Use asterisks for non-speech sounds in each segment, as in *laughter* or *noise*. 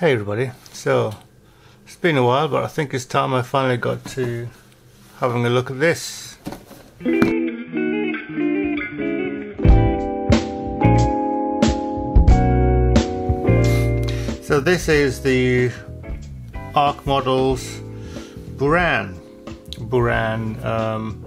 Hey everybody, so it's been a while but I think it's time I finally got to having a look at this. So this is the Ark Models Buran, Buran um,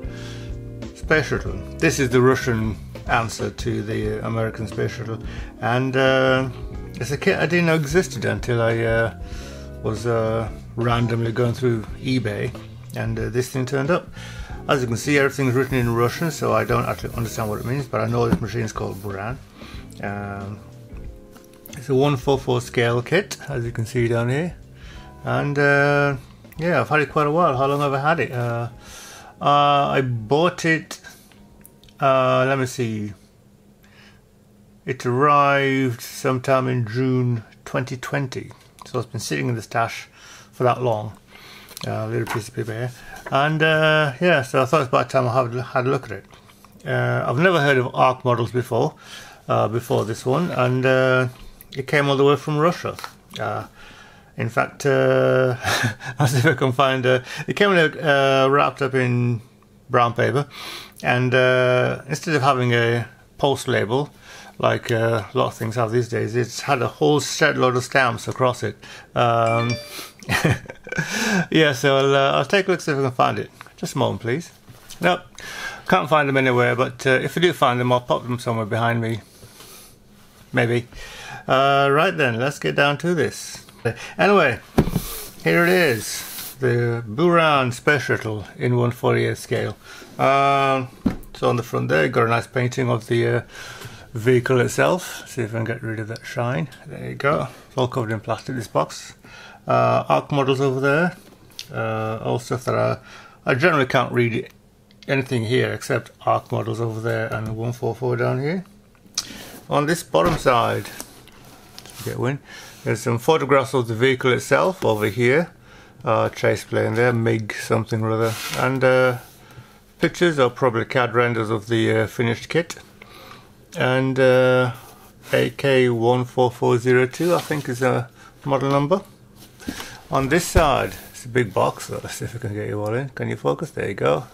Space Shuttle. This is the Russian answer to the American Space Shuttle and uh, it's a kit I didn't know existed until I uh, was uh, randomly going through eBay and uh, this thing turned up. As you can see everything's written in Russian so I don't actually understand what it means but I know this machine is called Buran. Um, it's a 144 scale kit, as you can see down here. And uh, yeah, I've had it quite a while. How long have I had it? Uh, uh, I bought it, uh, let me see. It arrived sometime in June 2020. So it's been sitting in the stash for that long. A little piece of paper here. And uh, yeah, so I thought it's about time I had, a look at it. Uh, I've never heard of ARK models before, before this one. And it came all the way from Russia. Uh, in fact, uh, *laughs* I'll see if I can find uh, it came uh, wrapped up in brown paper, and uh, instead of having a post label like uh, a lot of things have these days, it's had a whole set load of stamps across it. Um, *laughs* yeah, so I'll, uh, I'll take a look see if I can find it. Just a moment, please. Nope, can't find them anywhere, but if I do find them, I'll pop them somewhere behind me. Maybe. Uh, right then, let's get down to this. Anyway, here it is. The Buran Shuttle in 148 scale. Um, so on the front there, got a nice painting of the uh, vehicle itself. See if I can get rid of that shine. There you go. It's all covered in plastic, this box. Uh, ARK models over there. Uh, all stuff that I, I generally can't read anything here except ARK models over there and 144 down here. On this bottom side, get win. There's some photographs of the vehicle itself over here. Uh, chase plane there, MiG something or other. And uh, pictures are probably CAD renders of the uh, finished kit. And uh, AK14402 I think is a model number. On this side, it's a big box, let's see if I can get you all in. Can you focus? There you go.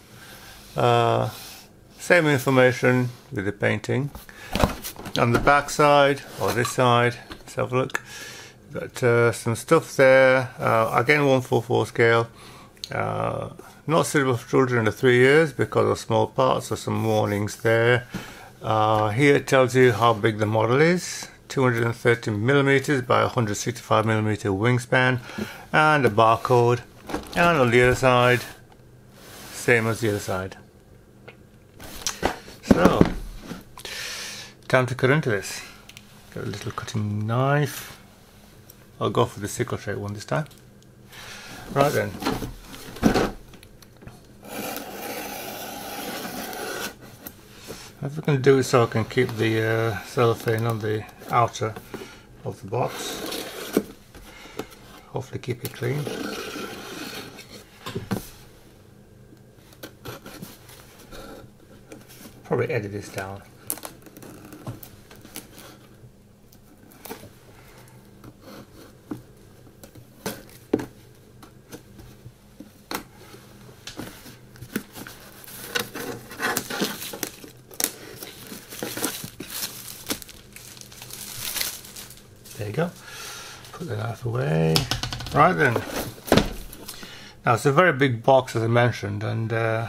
Uh, same information with the painting. On the back side, or this side, let's have a look. Got uh, some stuff there, uh, again 144 scale. Uh, not suitable for children under three years because of small parts, so some warnings there. Uh, here it tells you how big the model is. 230 millimeters by 165 millimeter wingspan and a barcode. And on the other side same as the other side. So time to cut into this. Got a little cutting knife. I'll go for the sickle shape one this time. Right then If we can do it so I can keep the uh, cellophane on the outer of the box. Hopefully keep it clean. Probably edit this down. There you go. Put the away. Right then. Now it's a very big box as I mentioned and uh,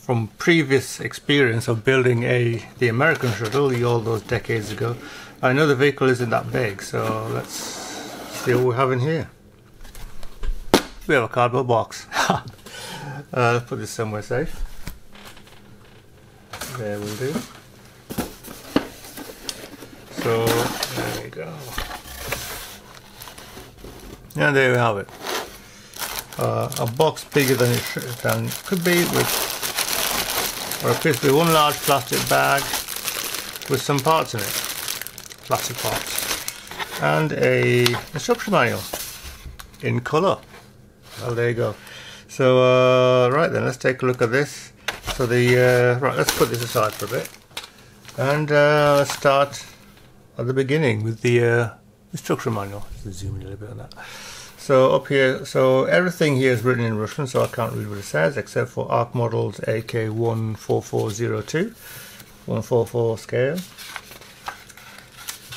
from previous experience of building a the American shuttle all those decades ago I know the vehicle isn't that big so let's see what we have in here. We have a cardboard box. *laughs* uh, let's put this somewhere safe. There we do. So there we go. And there you have it. Uh, a box bigger than it than it could be with or be one large plastic bag with some parts in it. Plastic parts. And a instruction manual in colour. Well there you go. So uh, right then let's take a look at this. So the uh, right let's put this aside for a bit. And uh, let's start at the beginning with the uh, instruction manual. Zoom in a little bit on that. So up here, so everything here is written in Russian, so I can't read what it says, except for ARK models AK14402, 144 scale.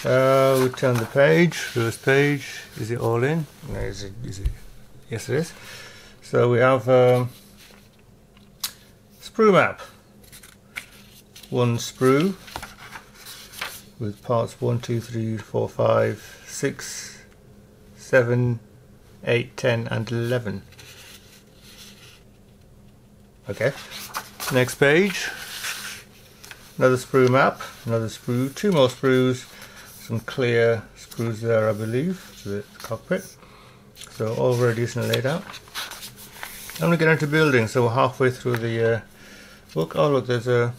Uh, we turn the page, first page, is it all in? No, is it, is it? Yes it is. So we have um, sprue map. One sprue with parts 1, 2, 3, 4, 5, 6, 7, 8, 10 and 11. Okay, next page. Another sprue map, another sprue, two more sprues, some clear sprues there I believe to the cockpit. So all very decently laid out. I'm going to get into building, so we're halfway through the uh, book. Oh look, there's a...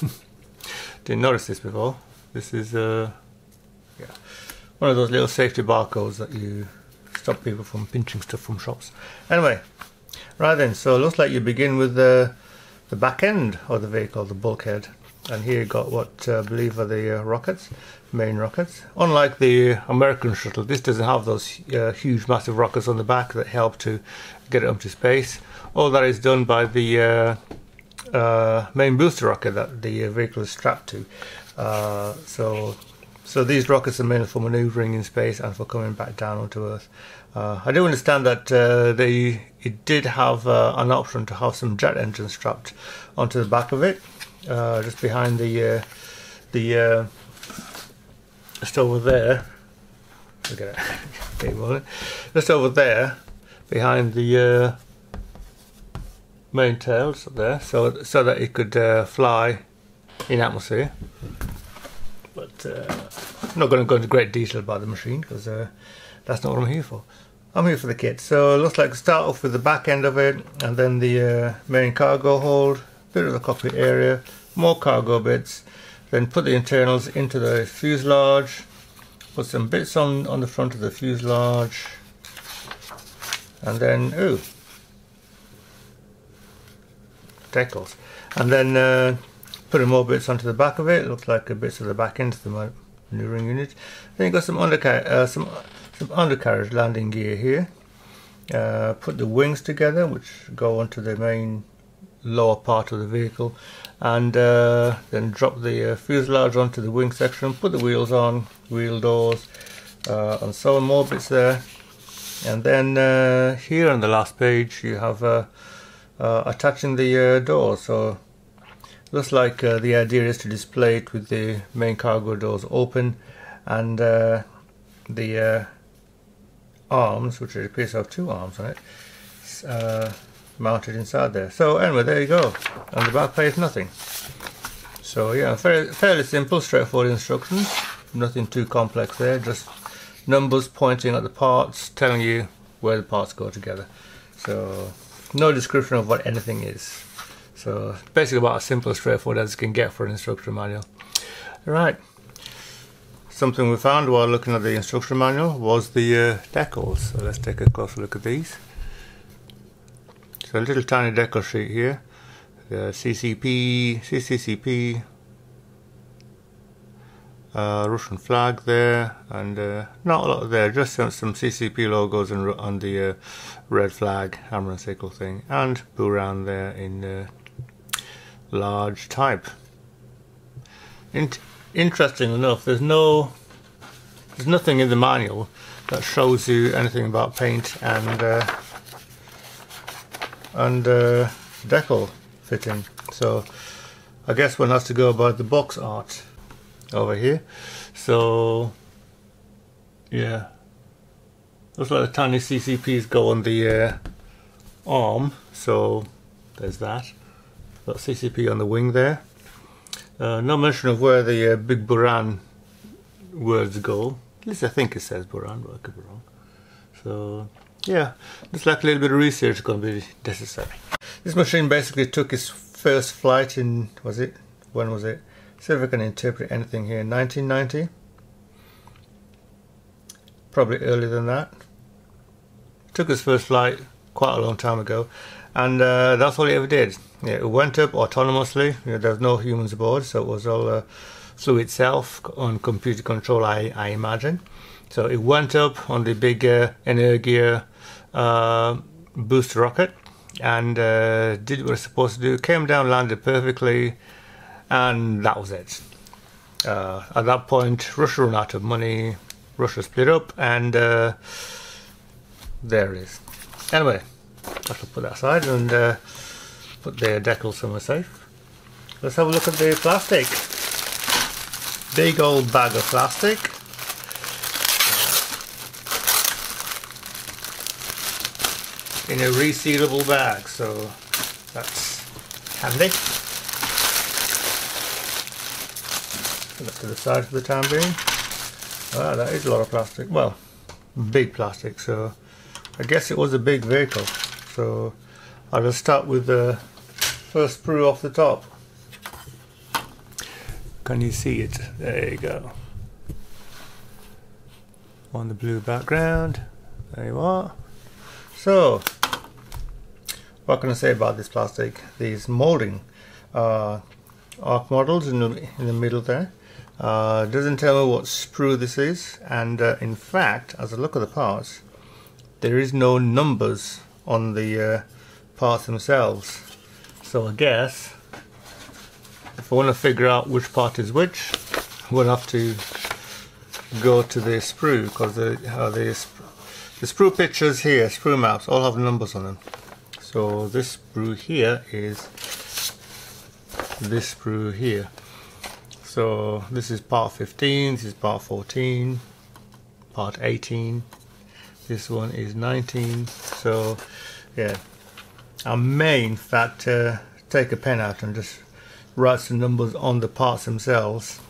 *laughs* Didn't notice this before. This is uh, yeah, one of those little safety barcodes that you stop people from pinching stuff from shops. Anyway, right then, so it looks like you begin with the, the back end of the vehicle, the bulkhead. And here you got what uh, I believe are the uh, rockets, main rockets. Unlike the American shuttle, this doesn't have those uh, huge massive rockets on the back that help to get it up to space. All that is done by the uh, uh, main booster rocket that the vehicle is strapped to. Uh, so, so these rockets are meant for maneuvering in space and for coming back down onto Earth. Uh, I do understand that uh, they it did have uh, an option to have some jet engines strapped onto the back of it, uh, just behind the the just over there. Look at it, *laughs* just over there, behind the main tails there, so so that it could fly in atmosphere. Uh, I'm not going to go into great detail about the machine because uh, that's not what I'm here for. I'm here for the kit. So it looks like start off with the back end of it and then the uh, main cargo hold, bit of the cockpit area, more cargo bits, then put the internals into the fuselage, put some bits on, on the front of the fuselage, and then, ooh, decals. And then uh, putting more bits onto the back of it. Looks like a bits of the back end of the maneuvering unit. Then you've got some undercarriage, uh, some some undercarriage landing gear here. Uh, put the wings together, which go onto the main lower part of the vehicle, and uh, then drop the uh, fuselage onto the wing section. Put the wheels on, wheel doors, uh, and so on. More bits there. And then uh, here on the last page, you have attaching the doors. So looks like uh, the idea is to display it with the main cargo doors open and uh, the uh, arms, which it appears to have two arms on it, uh, mounted inside there. So anyway, there you go. On the back page, nothing. So yeah, very, fairly simple, straightforward instructions. Nothing too complex there, just numbers pointing at the parts, telling you where the parts go together. So no description of what anything is. So basically about as simple and straightforward as you can get for an instruction manual. Right. Something we found while looking at the instruction manual was the uh, decals. So let's take a closer look at these. So a little tiny decal sheet here. The CCP, CCCP, uh, Russian flag there, and uh, not a lot there, just some, some CCP logos and on the uh, red flag, hammer and sickle thing, and Buran there in uh, large type. interesting enough, there's no, there's nothing in the manual that shows you anything about paint and uh, and uh, decal fitting. So I guess one has to go by the box art over here. So yeah, looks like the tiny CCPs go on the uh, arm. So there's that. Got CCP on the wing there. Uh, no mention of where the uh, big Buran words go. At least I think it says Buran, but I could be wrong. So, yeah, looks like a little bit of research going to be necessary. This machine basically took its first flight in, was it? When was it? See if I can interpret anything here. 1990? Probably earlier than that. Took its first flight quite a long time ago and uh, that's all it ever did. It went up autonomously. You know, there was no humans aboard, so it was all uh, flew itself on computer control, I, I imagine. So it went up on the big uh, Energia uh, booster rocket and uh, did what it was supposed to do, came down, landed perfectly, and that was it. Uh, at that point, Russia ran out of money, Russia split up, and uh, there it is. Anyway, I shall put that aside and uh, put the decal somewhere safe. Let's have a look at the plastic. Big old bag of plastic. In a resealable bag, so that's handy. That to the side for the time being. Ah, that is a lot of plastic. Well, big plastic, so I guess it was a big vehicle. So I'll just start with the first sprue off the top. Can you see it? There you go. On the blue background. There you are. So, what can I say about this plastic? These molding uh, Ark models in the, in the middle there. Uh, doesn't tell me what sprue this is and uh, in fact as I look at the parts there is no numbers on the uh, parts themselves. So I guess if I want to figure out which part is which we'll have to go to the sprue because the, uh, the, the sprue pictures here, sprue maps, all have numbers on them. So this sprue here is this sprue here. So this is part 15, this is part 14, part 18, this one is 19. So yeah, I may in fact uh, take a pen out and just write some numbers on the parts themselves,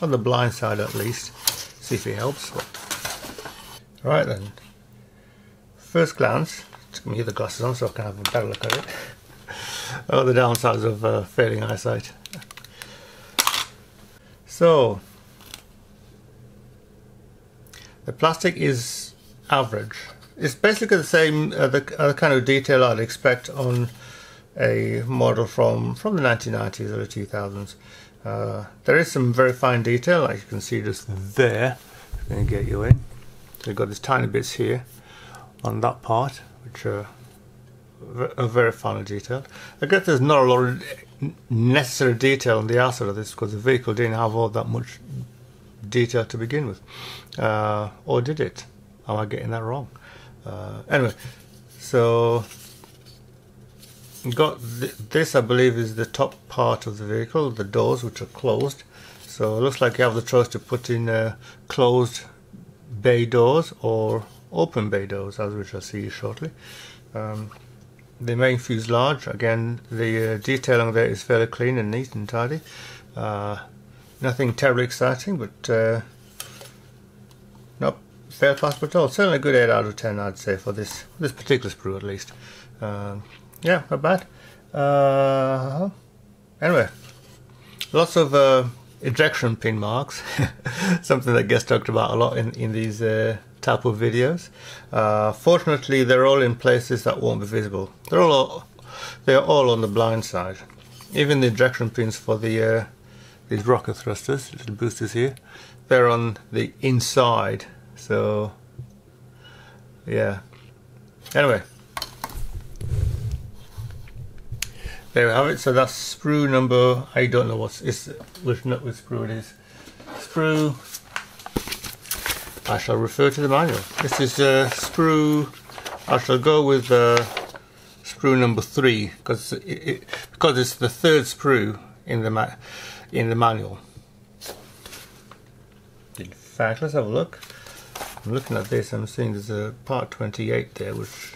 on the blind side at least, see if it helps. Right then, first glance, took me the glasses on so I can have a better look at it. *laughs* oh, the downsides of uh, failing eyesight. So the plastic is average. It's basically the same uh, the uh, kind of detail I'd expect on a model from from the 1990s or the 2000s. Uh, there is some very fine detail, like you can see just there. Going to get you in. So you've got these tiny bits here on that part, which are, are very finely detailed. I guess there's not a lot of necessary detail on the outside of this because the vehicle didn't have all that much detail to begin with. Uh, or did it? Am I getting that wrong? Uh, anyway, so got th this I believe is the top part of the vehicle, the doors which are closed. So it looks like you have the choice to put in uh, closed bay doors or open bay doors as which I'll see shortly. Um, the main fuselage again the uh, detailing there is fairly clean and neat and tidy uh, nothing terribly exciting but not fair pass at all certainly a good 8 out of 10 I'd say for this this particular sprue at least um, yeah not bad uh, anyway lots of uh, ejection pin marks *laughs* something that gets talked about a lot in, in these uh, type of videos. Uh, fortunately, they're all in places that won't be visible. They're all they're all on the blind side. Even the ejection pins for the uh, these rocket thrusters, little boosters here, they're on the inside. So yeah. Anyway, there we have it. So that's sprue number. I don't know what's it's which nut which sprue it is. Sprue I shall refer to the manual. This is uh, sprue, I shall go with uh, sprue number three because it, it, because it's the third sprue in the in the manual. In fact, let's have a look. I'm looking at this. I'm seeing there's a part 28 there, which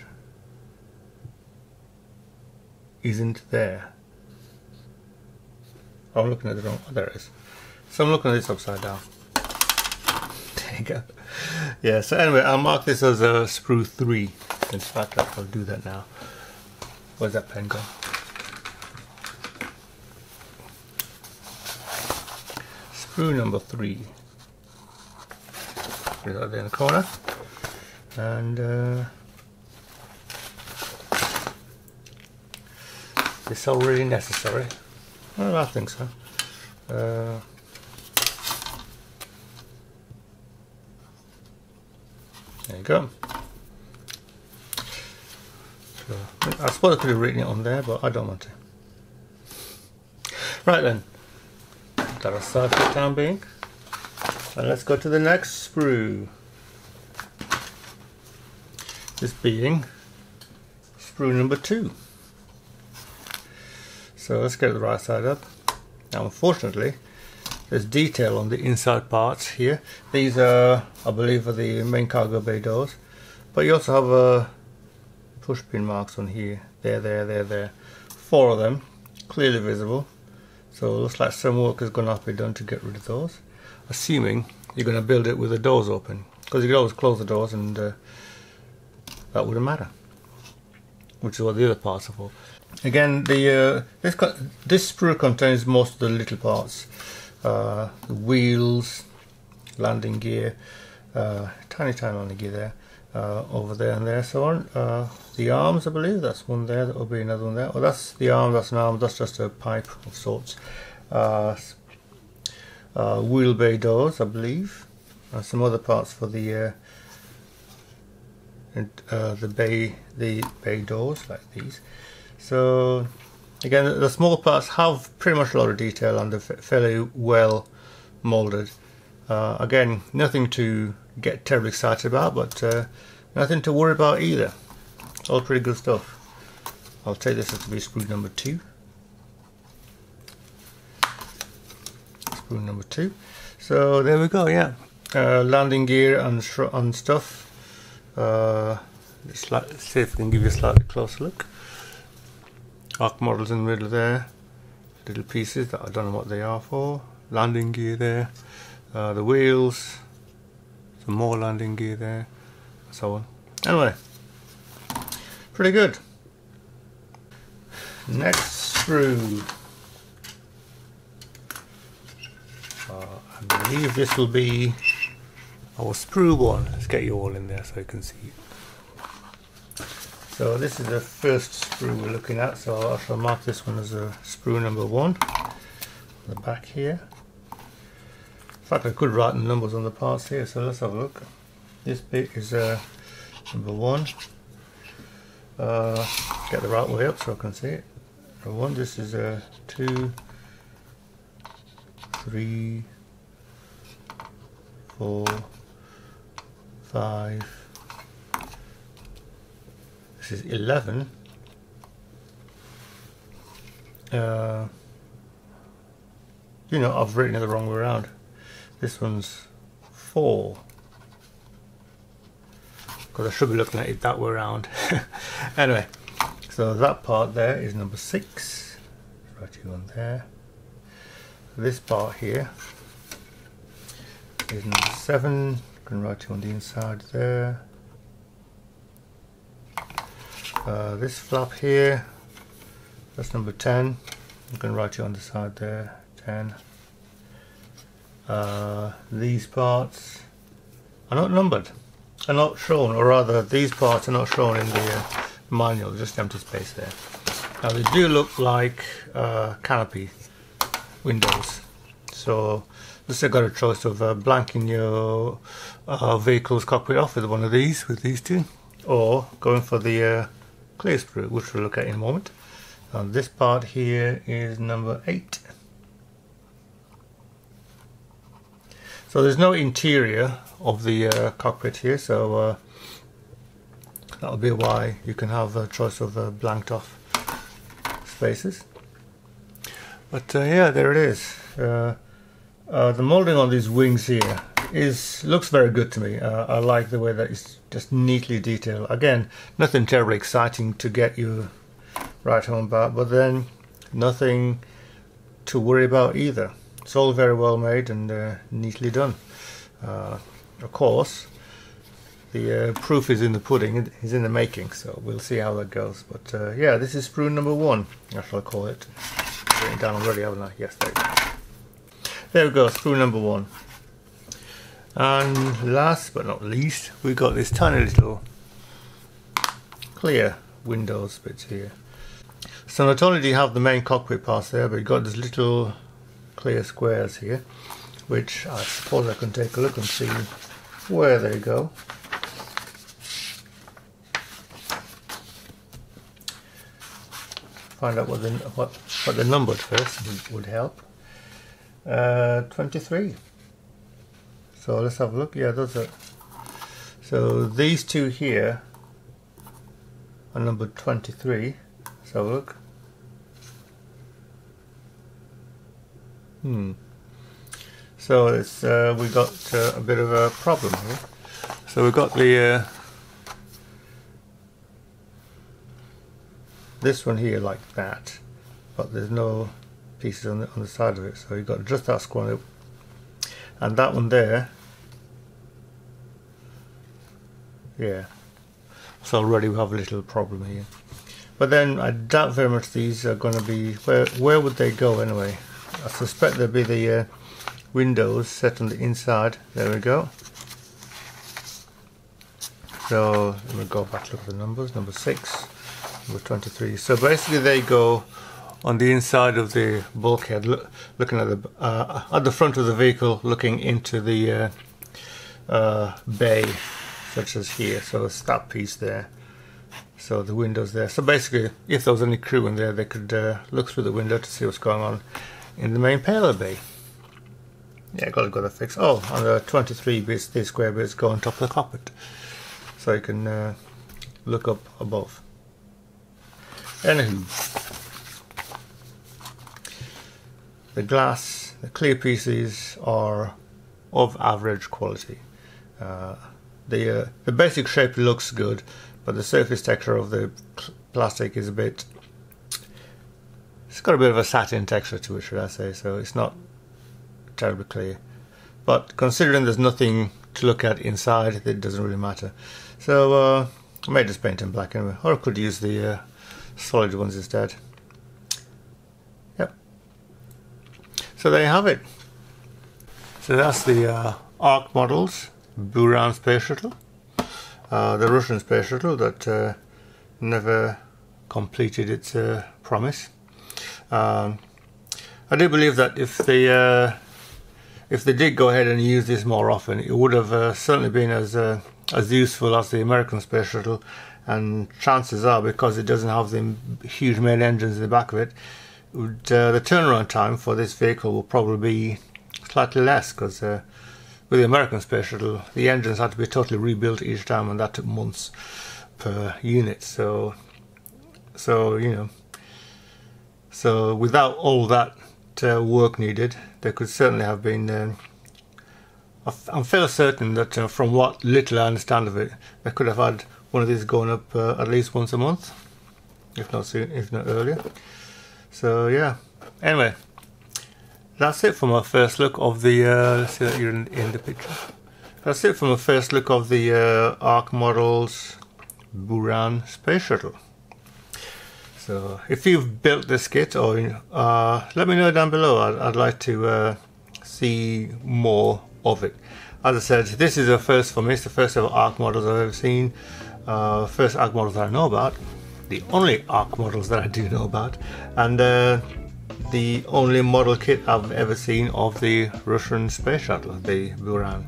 isn't there. Oh, I'm looking at the wrong. Oh, there it is. So I'm looking at this upside down. *laughs* There you go yeah, so anyway, I'll mark this as a sprue 3. In fact, I'll do that now. Where's that pen go? Sprue number 3. Put it in the corner. And uh, this already necessary? Well, I think so. Uh, There you go. I suppose I could have written it on there, but I don't want to. Right then, that aside for the time being. And let's go to the next sprue. This being sprue number two. So let's get the right side up. Now unfortunately, there's detail on the inside parts here. These are, I believe, are the main cargo bay doors. But you also have uh, push pin marks on here. There, there, there, there. Four of them, clearly visible. So it looks like some work is going to have to be done to get rid of those. Assuming you're going to build it with the doors open. Because you could always close the doors and uh, that wouldn't matter. Which is what the other parts are for. Again, the uh, this, this sprue contains most of the little parts uh, the wheels, landing gear, uh, tiny tiny landing gear there, uh, over there and there, so on. Uh, the arms, I believe, that's one there, that will be another one there. Well, that's the arm, that's an arm, that's just a pipe of sorts. Uh, uh, wheel bay doors, I believe, and some other parts for the the bay the bay doors like these. So Again, the small parts have pretty much a lot of detail and they're fairly well molded. Uh, again, nothing to get terribly excited about, but uh, nothing to worry about either. All pretty good stuff. I'll take this as to be sprue number two. Sprue number two. So there we go, yeah. Uh, landing gear and, and stuff. Uh, let's see if we can give you a slightly closer look. Ark models in the middle there. Little pieces that I don't know what they are for. Landing gear there. Uh, the wheels. Some more landing gear there. So on. Anyway. Pretty good. Next sprue uh, I believe this will be our sprue one let's get you all in there so you can see so this is the first sprue we're looking at, so I shall mark this one as a sprue number one on the back here. In fact I could write the numbers on the parts here, so let's have a look. This bit is uh, number one. Uh, get the right way up so I can see it. Number one, this is a uh, two, three, four, five, this is 11 uh, you know I've written it the wrong way around. This one's 4 because I should be looking at it that way around. *laughs* Anyway so that part there is number 6 write you on there. This part here is number 7 I can write you on the inside there. Uh, this flap here that's number 10 I'm going to write you on the side there 10 uh, these parts are not numbered. Are not shown or rather these parts are not shown in the uh, manual just empty space there. Now they do look like uh, canopy windows. So has got a choice of uh, blanking your uh, vehicle's cockpit off with one of these with these two or going for the uh, clear sprue which we'll look at in a moment. And this part here is number 8 so there's no interior of the uh, cockpit here so uh, that'll be why you can have a choice of uh, blanked off spaces. But uh, yeah there it is uh, the molding on these wings here is looks very good to me. Uh, I like the way that it's just neatly detailed. Again, nothing terribly exciting to get you right home about, but then nothing to worry about either. It's all very well made and uh, neatly done. Uh, of course, the uh, proof is in the pudding, it is in the making, so we'll see how that goes. But yeah, this is sprue number one, I shall call it. Written down already, haven't I? Yes, there, there we go, sprue number one. And last but not least, we've got this tiny little clear windows bit here. So not only do you have the main cockpit pass there, but you've got these little clear squares here, which I suppose I can take a look and see where they go. Find out what, the, what, what they're numbered first would help. Uh, 23. So let's have a look. Yeah, those are. So these two here are numbered 23. Let's have a look. Hmm. So it's uh, we got uh, a bit of a problem here. So we've got the uh, this one here like that, but there's no pieces on the, on the side of it. So you've got just that square, and that one there. Yeah. So already we have a little problem here. But then I doubt very much these are going to be where where would they go anyway? I suspect there'll be the uh, windows set on the inside. There we go. So let me go back look at the numbers. Number six, number 23. So basically they go on the inside of the bulkhead, look, looking at the uh, at the front of the vehicle, looking into the uh, uh, bay, such as here. So it's that piece there. So the windows there. So basically, if there was any crew in there, they could uh, look through the window to see what's going on in the main payload bay. Yeah, got to go to fix. Oh, on the 23 bits, these square bits go on top of the cockpit so you can uh, look up above. Anywho, the glass, the clear pieces are of average quality. Uh, the uh, the basic shape looks good, but the surface texture of the plastic is a bit. It's got a bit of a satin texture to it, should I say? So it's not terribly clear. But considering there's nothing to look at inside, it doesn't really matter. So uh, I may just paint in black anyway, or I could use the uh, solid ones instead. So there you have it. So that's the uh, ARK models, Buran Space Shuttle, uh, the Russian space shuttle that uh, never completed its uh, promise. Um, I do believe that if they uh, if they did go ahead and use this more often, it would have uh, certainly been as as useful as the American space shuttle. And chances are, because it doesn't have the huge main engines in the back of it, uh, the turnaround time for this vehicle will probably be slightly less. Because uh, with the American space shuttle, the engines had to be totally rebuilt each time, and that took months per unit. So, so you know, so without all that uh, work needed, there could certainly have been. Um, I'm fairly certain that uh, from what little I understand of it, they could have had one of these going up uh, at least once a month, if not soon, if not earlier. So yeah. Anyway, that's it for my first look of the. Uh, let's see that you're in, in, the picture. That's it for my first look of the uh, ARK models Buran space shuttle. So if you've built this kit, or uh, let me know down below. I'd, I'd like to uh, see more of it. As I said, this is a first for me. It's the first ever ARK models I've ever seen. Uh, first ARK models I know about. The only ARK models that I do know about. And uh, the only model kit I've ever seen of the Russian space shuttle, the Buran.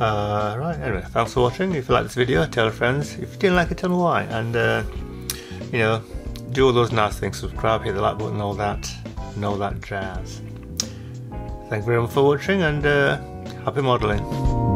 Uh, right, anyway, thanks for watching. If you like this video, tell your friends. If you didn't like it, tell me why. And, uh, you know, do all those nice things. Subscribe, hit the like button, all that, and all that jazz. Thank you very much for watching and uh, happy modelling.